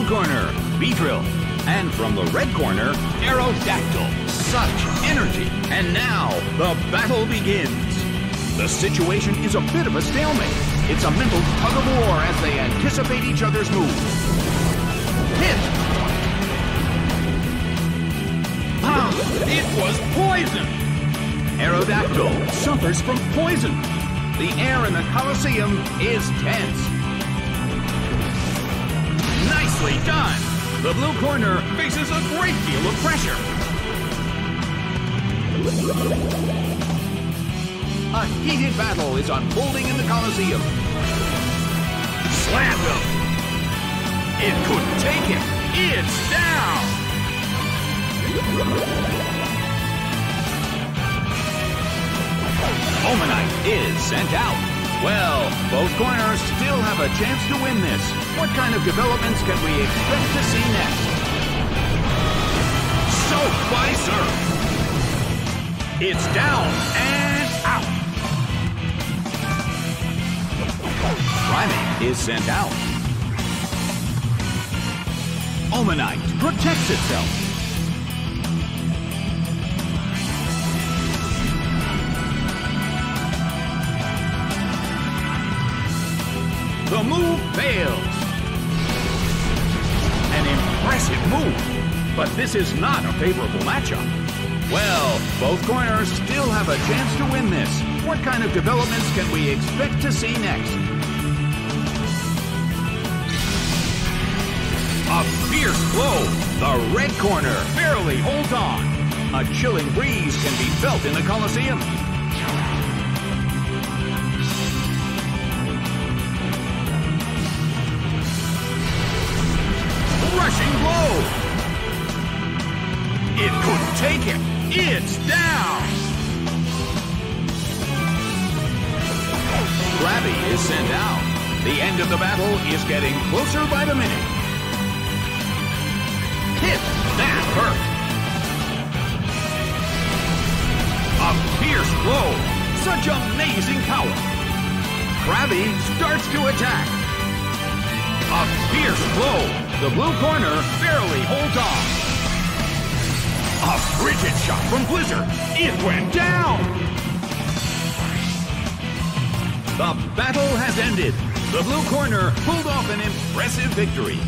blue corner, Beedrill. And from the red corner, Aerodactyl. Such energy. And now, the battle begins. The situation is a bit of a stalemate. It's a mental tug of war as they anticipate each other's moves. Hit! Ah, it was poison! Aerodactyl suffers from poison. The air in the Colosseum is tense. Nicely done! The blue corner faces a great deal of pressure. A heated battle is unfolding in the Colosseum. Slammed him! It couldn't take him! It's down! Omanyte is sent out. Well, both corners still have a chance to win this. What kind of developments can we expect to see next? Soap by It's down and out. Primeape is sent out. Omanyte protects itself. The move fails. Impressive move, but this is not a favorable matchup. Well, both corners still have a chance to win this. What kind of developments can we expect to see next? A fierce blow. The red corner barely holds on. A chilling breeze can be felt in the Colosseum. Rushing. It couldn't take him. It's down. Krabby is sent out. The end of the battle is getting closer by the minute. Hit! That hurt! A fierce blow! Such amazing power! Krabby starts to attack. A fierce blow! The blue corner barely holds on. A frigid shot from Blizzard! It went down! The battle has ended. The blue corner pulled off an impressive victory.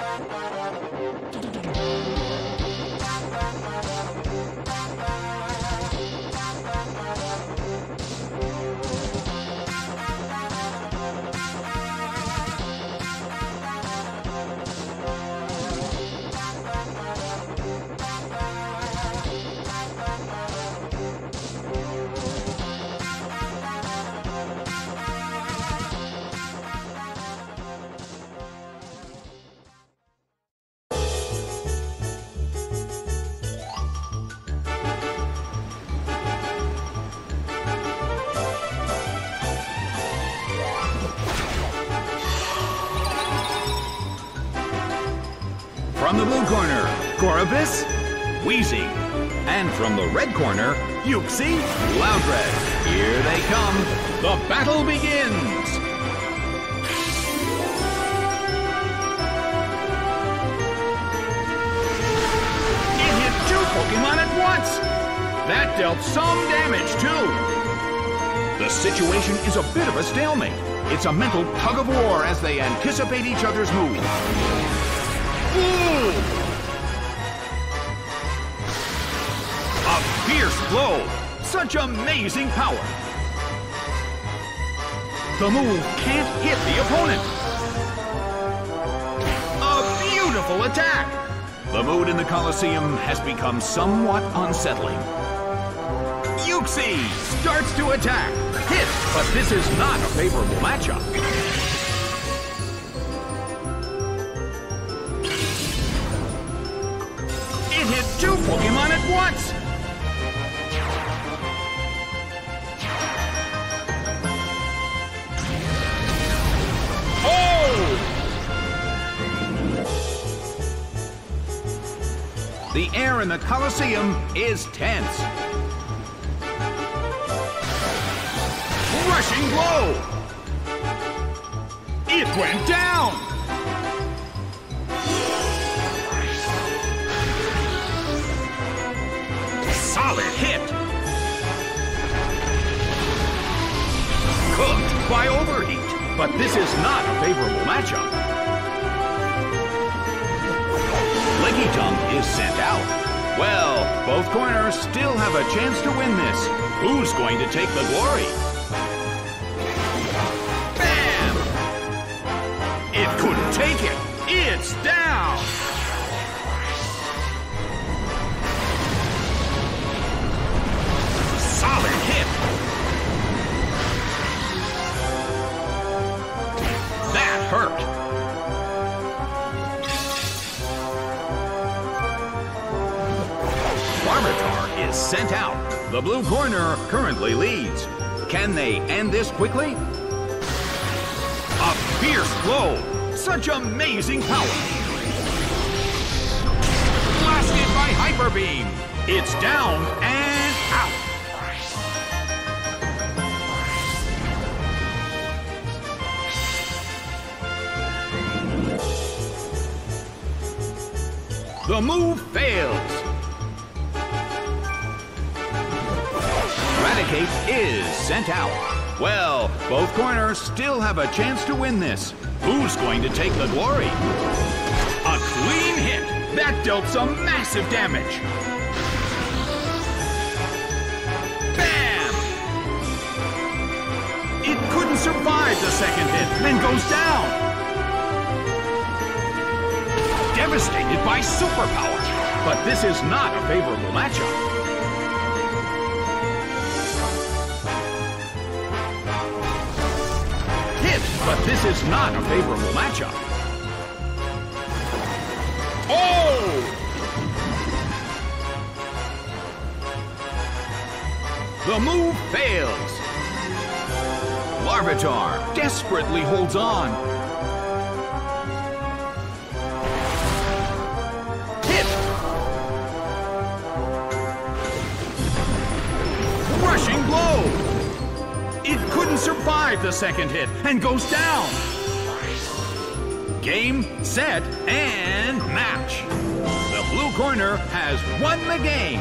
From the corner, Gorebyss, Weezing. And from the red corner, Uxie, Loudred. Here they come. The battle begins. It hit two Pokemon at once. That dealt some damage, too. The situation is a bit of a stalemate. It's a mental tug of war as they anticipate each other's moves. Ooh! A fierce blow! Such amazing power! The move can't hit the opponent! A beautiful attack! The mood in the Colosseum has become somewhat unsettling. Uxie starts to attack! Hit, but this is not a favorable matchup. Pokemon at once! Oh! The air in the Colosseum is tense. Rushing blow! It went down! Solid hit! Cooked by overheat, but this is not a favorable matchup. Lickitung is sent out. Well, both corners still have a chance to win this. Who's going to take the glory? Bam! It couldn't take it. It's down. Larvitar is sent out. The blue corner currently leads. Can they end this quickly? A fierce blow! Such amazing power! Blasted by Hyper Beam! It's down and out! The move fails! Raticate is sent out. Well, both corners still have a chance to win this. Who's going to take the glory? A clean hit! That dealt some massive damage! Bam! It couldn't survive the second hit and goes down! Devastated by superpower. But this is not a favorable matchup. But this is not a favorable matchup. Oh! The move fails. Larvitar desperately holds on. The second hit and goes down. Game, set, and match. The blue corner has won the game.